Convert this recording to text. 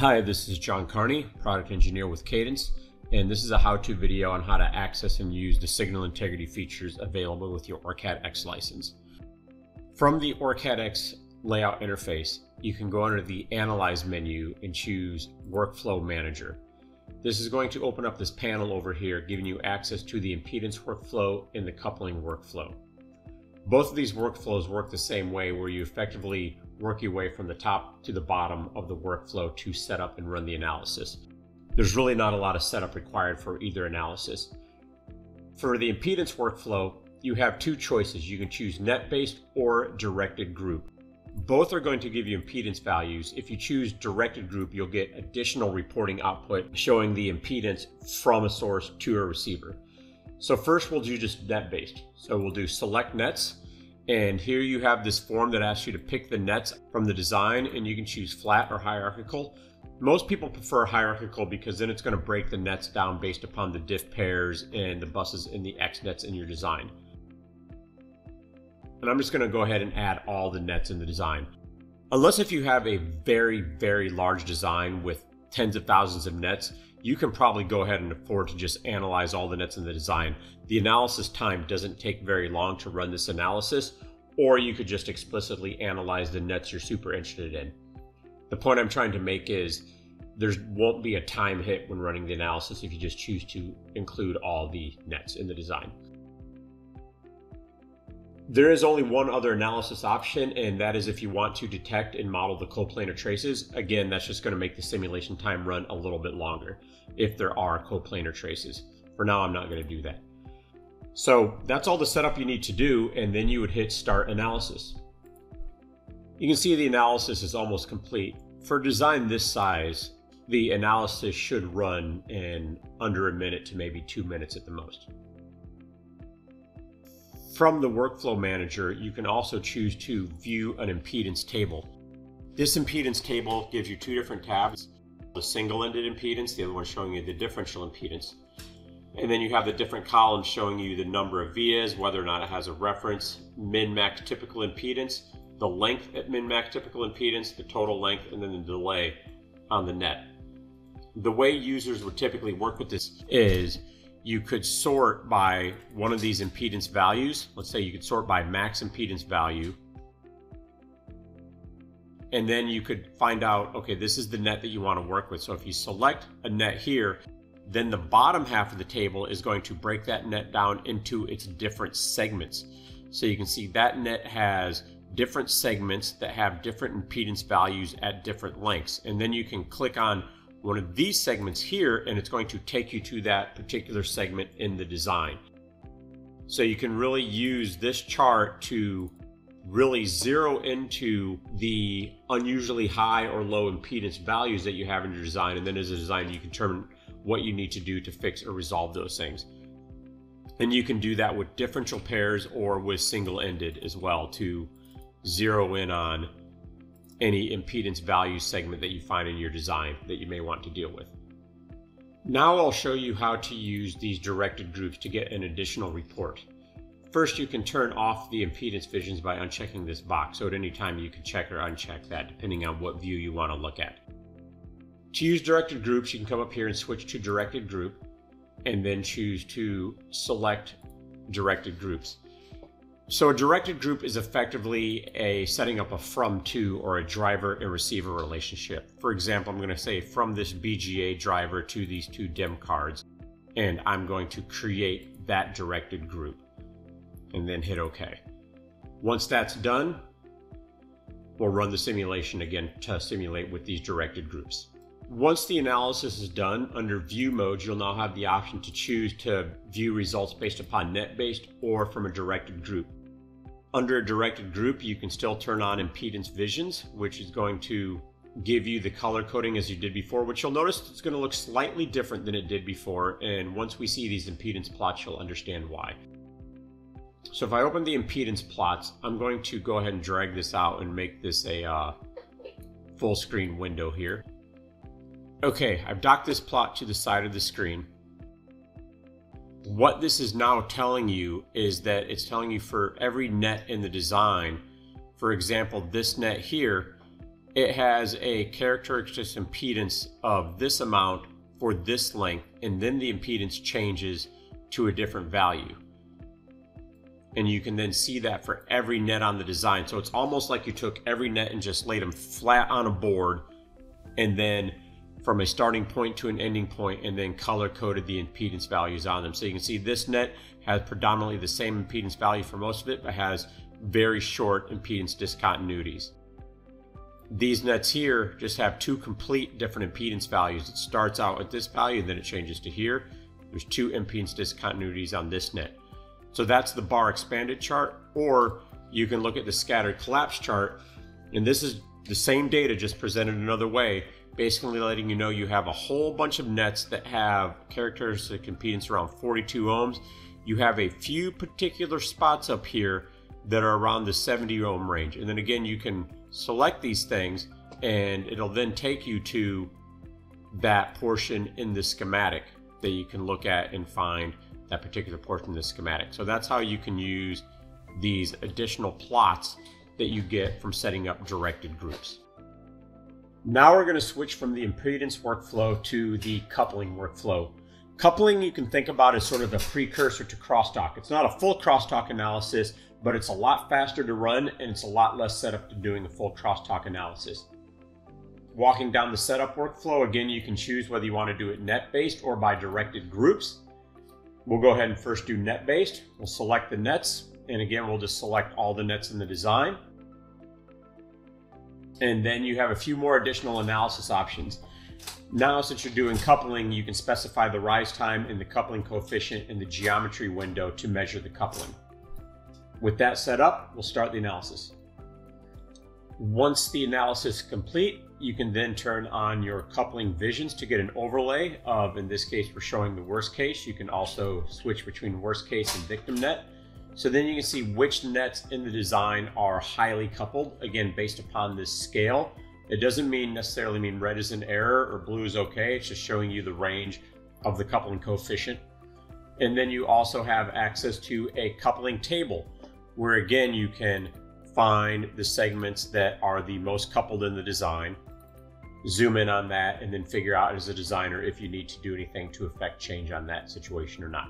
Hi, this is John Carney, product engineer with Cadence, and this is a how-to video on how to access and use the signal integrity features available with your OrCAD X license. From the OrCAD X layout interface, you can go under the Analyze menu and choose Workflow Manager. This is going to open up this panel over here, giving you access to the impedance workflow and the coupling workflow. Both of these workflows work the same way where you effectively work your way from the top to the bottom of the workflow to set up and run the analysis. There's really not a lot of setup required for either analysis. For the impedance workflow, you have two choices. You can choose net-based or directed group. Both are going to give you impedance values. If you choose directed group, you'll get additional reporting output showing the impedance from a source to a receiver. So first we'll do just net-based. So we'll do select nets. And here you have this form that asks you to pick the nets from the design and you can choose flat or hierarchical. Most people prefer hierarchical because then it's going to break the nets down based upon the diff pairs and the buses in the X nets in your design. And I'm just going to go ahead and add all the nets in the design. Unless if you have a very, very large design with tens of thousands of nets, you can probably go ahead and afford to just analyze all the nets in the design. The analysis time doesn't take very long to run this analysis, or you could just explicitly analyze the nets you're super interested in. The point I'm trying to make is there won't be a time hit when running the analysis if you just choose to include all the nets in the design. There is only one other analysis option, and that is if you want to detect and model the coplanar traces. Again, that's just going to make the simulation time run a little bit longer if there are coplanar traces. For now, I'm not going to do that. So that's all the setup you need to do, and then you would hit Start Analysis. You can see the analysis is almost complete. For design this size, the analysis should run in under a minute to maybe two minutes at the most. From the Workflow Manager, you can also choose to view an impedance table. This impedance table gives you two different tabs, the single-ended impedance, the other one showing you the differential impedance. And then you have the different columns showing you the number of vias, whether or not it has a reference, min-max typical impedance, the length at min-max typical impedance, the total length, and then the delay on the net. The way users would typically work with this is you could sort by one of these impedance values. Let's say you could sort by max impedance value. And then you could find out, okay, this is the net that you want to work with. So if you select a net here, then the bottom half of the table is going to break that net down into its different segments. So you can see that net has different segments that have different impedance values at different lengths. And then you can click on one of these segments here and it's going to take you to that particular segment in the design. So you can really use this chart to really zero into the unusually high or low impedance values that you have in your design. And then as a designer, you can determine what you need to do to fix or resolve those things. And you can do that with differential pairs or with single ended as well to zero in on any impedance value segment that you find in your design that you may want to deal with. Now I'll show you how to use these directed groups to get an additional report. First, you can turn off the impedance visions by unchecking this box. So at any time you can check or uncheck that depending on what view you want to look at. To use directed groups, you can come up here and switch to directed group and then choose to select directed groups. So a directed group is effectively a setting up a from to or a driver and receiver relationship. For example, I'm going to say from this BGA driver to these two DIMM cards, and I'm going to create that directed group and then hit OK. Once that's done, we'll run the simulation again to simulate with these directed groups. Once the analysis is done, under view mode, you'll now have the option to choose to view results based upon net-based or from a directed group. Under a directed group, you can still turn on impedance visions, which is going to give you the color coding as you did before, which you'll notice it's going to look slightly different than it did before. And once we see these impedance plots, you'll understand why. So if I open the impedance plots, I'm going to go ahead and drag this out and make this a uh, full screen window here. Okay, I've docked this plot to the side of the screen. What this is now telling you is that it's telling you for every net in the design, for example, this net here, it has a characteristic impedance of this amount for this length, and then the impedance changes to a different value. And you can then see that for every net on the design. So it's almost like you took every net and just laid them flat on a board, and then from a starting point to an ending point, and then color coded the impedance values on them. So you can see this net has predominantly the same impedance value for most of it, but has very short impedance discontinuities. These nets here just have two complete different impedance values. It starts out at this value, then it changes to here. There's two impedance discontinuities on this net. So that's the bar expanded chart, or you can look at the scattered collapse chart, and this is the same data just presented another way, basically letting you know you have a whole bunch of nets that have characteristic impedance around 42 ohms. You have a few particular spots up here that are around the 70 ohm range. And then again, you can select these things and it'll then take you to that portion in the schematic that you can look at and find that particular portion in the schematic. So that's how you can use these additional plots that you get from setting up directed groups. Now we're going to switch from the impedance workflow to the coupling workflow. Coupling you can think about as sort of a precursor to crosstalk. It's not a full crosstalk analysis, but it's a lot faster to run and it's a lot less setup to doing a full crosstalk analysis. Walking down the setup workflow, again, you can choose whether you want to do it net-based or by directed groups. We'll go ahead and first do net-based. We'll select the nets, and again, we'll just select all the nets in the design. And then you have a few more additional analysis options. Now, since you're doing coupling, you can specify the rise time and the coupling coefficient in the geometry window to measure the coupling. With that set up, we'll start the analysis. Once the analysis is complete, you can then turn on your coupling visions to get an overlay of, in this case, we're showing the worst case. You can also switch between worst case and victim net. So then you can see which nets in the design are highly coupled, again, based upon this scale. It doesn't mean necessarily mean red is an error or blue is okay. It's just showing you the range of the coupling coefficient. And then you also have access to a coupling table where again you can find the segments that are the most coupled in the design, zoom in on that, and then figure out as a designer if you need to do anything to affect change on that situation or not.